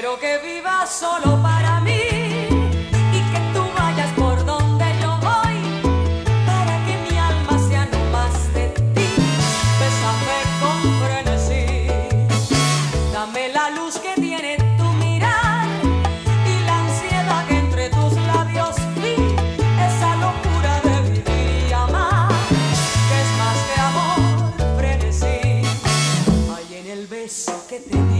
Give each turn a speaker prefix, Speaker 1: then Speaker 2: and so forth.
Speaker 1: Quiero que viva solo para mí y que tú vayas por donde yo voy para que mi alma sea no más de ti. Bésame con frenesí, dame la luz que tiene tu mirar y la ansiedad que entre tus labios vi. Esa locura de vivir y amar, que es más que amor, frenesí. Hay en el beso que te dio.